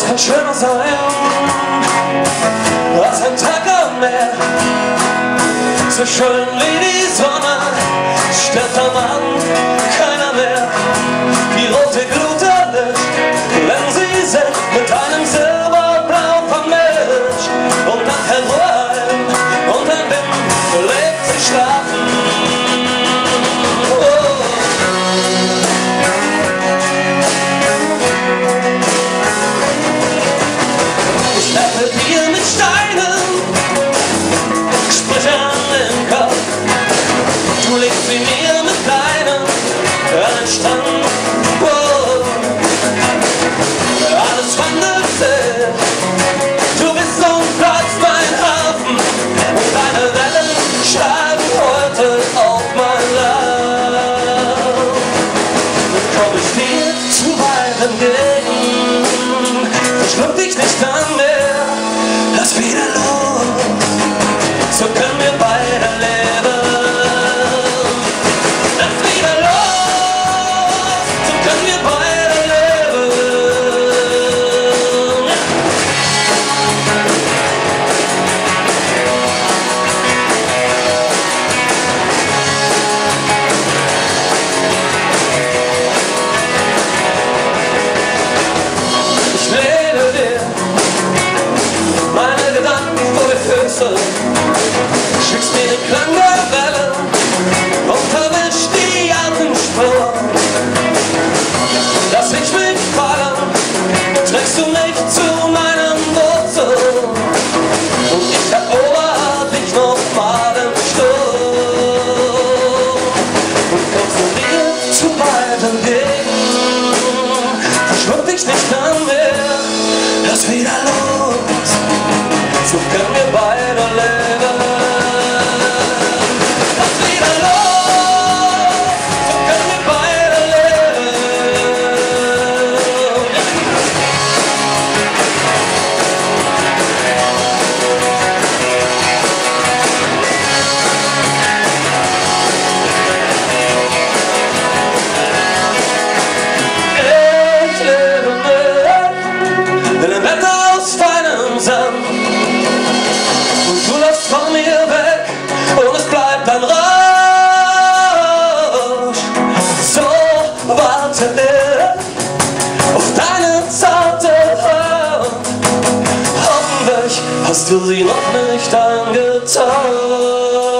Es kann schöner sein als ein Tag am Meer. So schön wie die Sonne steht am Abend. Wasser, schickst mir den Klang der Welle und verwischt die Atemspur. Spuren. Lass ich mich fallen, trägst du mich zu meinem Wurzeln und ich erober dich nochmal im Sturm. Und kommst du mir zu beiden entgegen, verschwund dich nicht an mir, lass wieder los. bleibt ein Rausch. So warte ich auf deine zarte Hand. Hoffentlich hast du sie noch nicht angetan.